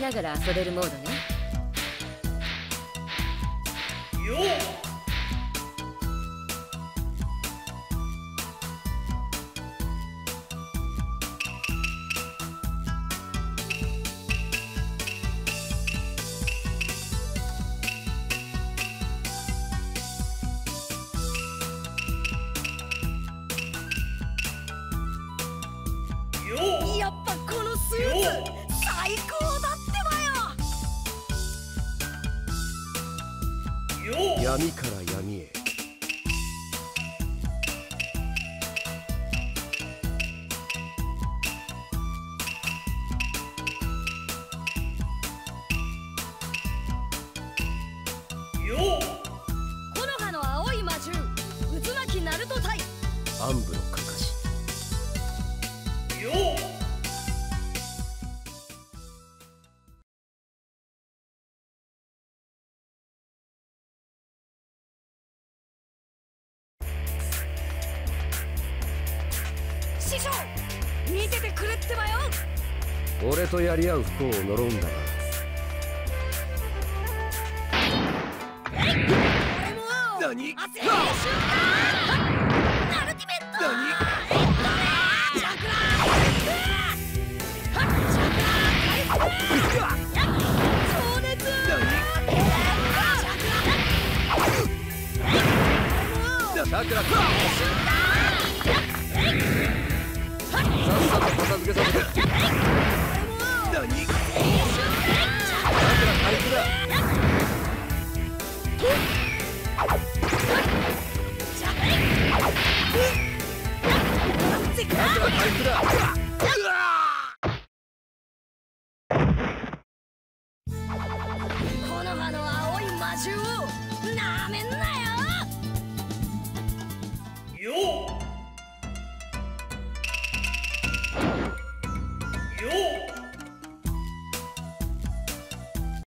ながら遊べるモードね。よっ闇から闇へ。木の葉の青い魔獣渦巻きナルト隊。暗部見ててくれてまよ俺とやり合う不幸を呪うんだな何付けさせてこの葉の青い魔獣は Ooh.